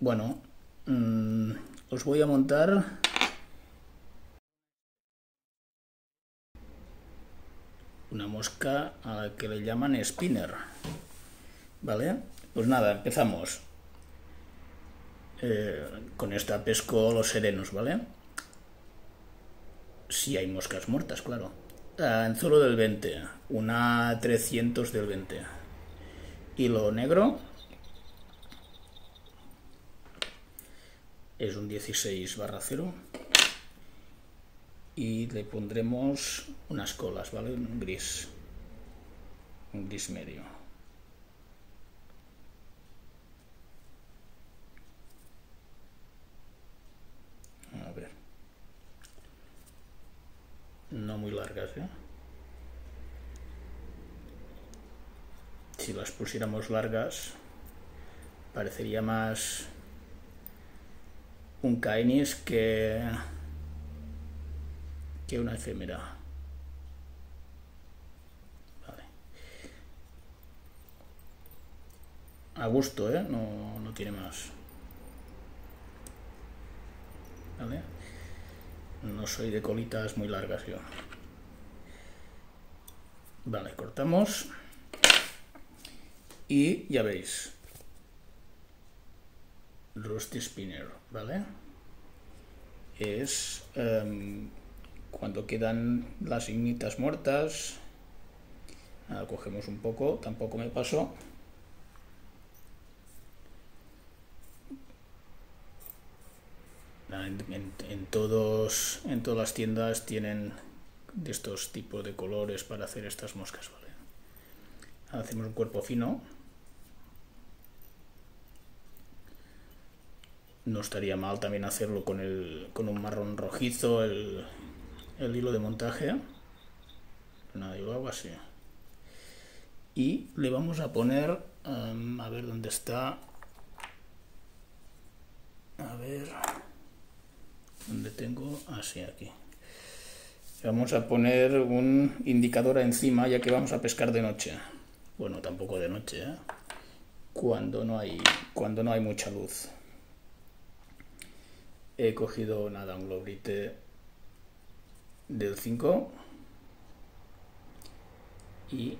Bueno, mm, os voy a montar una mosca a la que le llaman spinner. ¿Vale? Pues nada, empezamos. Eh, con esta pesco los serenos, ¿vale? Si hay moscas muertas, claro. Ah, anzuelo del 20, una 300 del 20. Hilo negro. Es un 16 barra 0 y le pondremos unas colas, ¿vale? Un gris, un gris medio. A ver. No muy largas, ¿eh? Si las pusiéramos largas, parecería más un Caenis que que una efímera. Vale. A gusto, ¿eh? No, no tiene más. ¿Vale? No soy de colitas muy largas yo. Vale, cortamos. Y ya veis. Rusty Spinner, ¿vale? Es... Um, cuando quedan las ignitas muertas cogemos un poco tampoco me pasó en, todos en todas las tiendas tienen de estos tipos de colores para hacer estas moscas ¿vale? hacemos un cuerpo fino no estaría mal también hacerlo con, el, con un marrón rojizo el, el hilo de montaje. Nada yo lo hago así y le vamos a poner um, a ver dónde está. A ver dónde tengo así ah, aquí. Vamos a poner un indicador encima ya que vamos a pescar de noche. Bueno tampoco de noche ¿eh? cuando no hay cuando no hay mucha luz he cogido nada un globrite del 5 y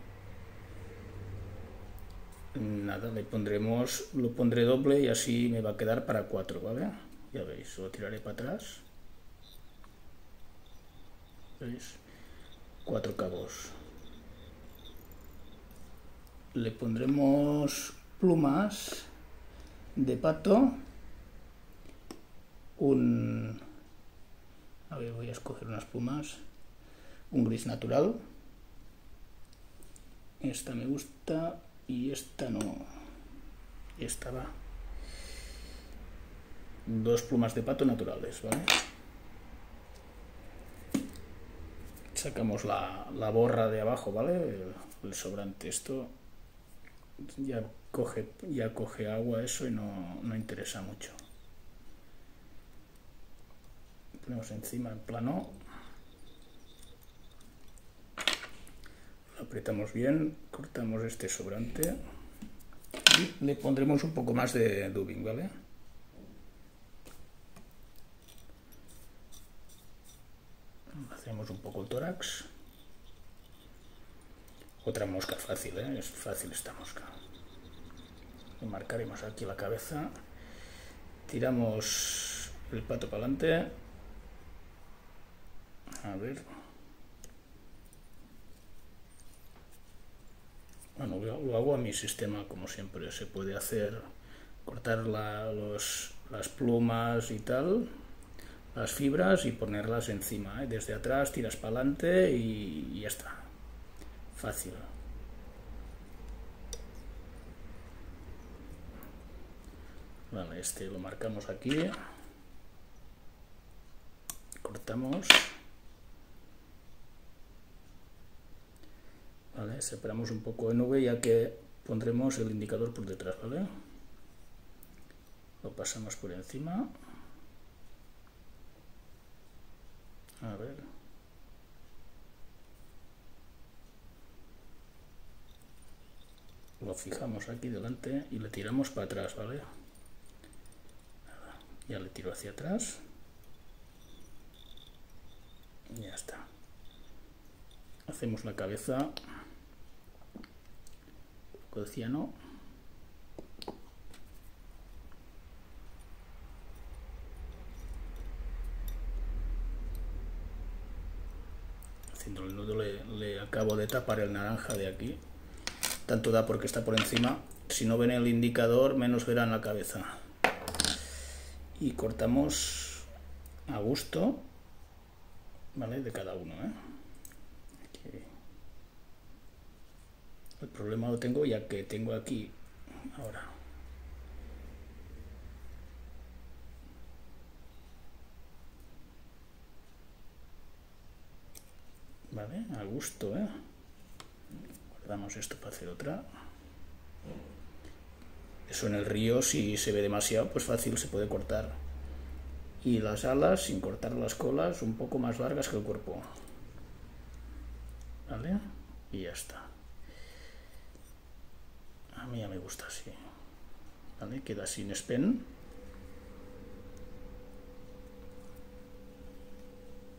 nada, le pondremos, lo pondré doble y así me va a quedar para 4, ¿vale? Ya veis, lo tiraré para atrás. ¿Veis? Cuatro cabos. Le pondremos plumas de pato, un a ver, voy a escoger unas plumas. Un gris natural. Esta me gusta y esta no. Esta va. Dos plumas de pato naturales, ¿vale? Sacamos la, borra de abajo, ¿vale? El, sobrante. Esto ya coge, ya coge agua eso y no, no interesa mucho ponemos encima en plano. Lo apretamos bien cortamos este sobrante y le pondremos un poco más de dubbing vale hacemos un poco el tórax. Otra mosca fácil ¿eh? es fácil esta mosca. Marcaremos aquí la cabeza. Tiramos el pato para adelante a ver. Bueno, lo hago a mi sistema como siempre. Se puede hacer, cortar los, las plumas y tal, las fibras y ponerlas encima. ¿eh? Desde atrás tiras para adelante y, y ya está. Fácil. Vale, este lo marcamos aquí. Cortamos. Separamos un poco de nube ya que pondremos el indicador por detrás, ¿vale? Lo pasamos por encima. A ver. Lo fijamos aquí delante y le tiramos para atrás, ¿vale? Ya le tiro hacia atrás. Ya está. Hacemos la cabeza. Un poco de ciano. Haciendo el nudo le, acabo de tapar el naranja de aquí. Tanto da porque está por encima. Si no ven el indicador, menos verán la cabeza. Y cortamos a gusto ¿vale? De cada uno, ¿eh? El problema lo tengo ya que tengo aquí ahora. Vale, a gusto, ¿eh? Guardamos esto para hacer otra. Eso en el río, si se ve demasiado, pues fácil se puede cortar y las alas sin cortar las colas un poco más largas que el cuerpo ¿vale? y ya está mí ya me gusta así ¿vale? queda sin spen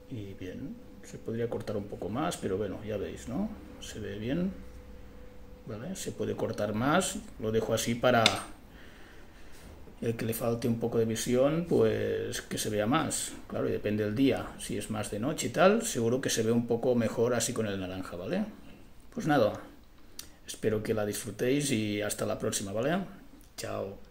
y bien se podría cortar un poco más pero bueno ya veis ¿no? se ve bien ¿vale? se puede cortar más lo dejo así para el que le falte un poco de visión, pues que se vea más. Claro, y depende del día. Si es más de noche y tal, seguro que se ve un poco mejor así con el naranja, ¿vale? Pues nada, espero que la disfrutéis y hasta la próxima, ¿vale? Chao.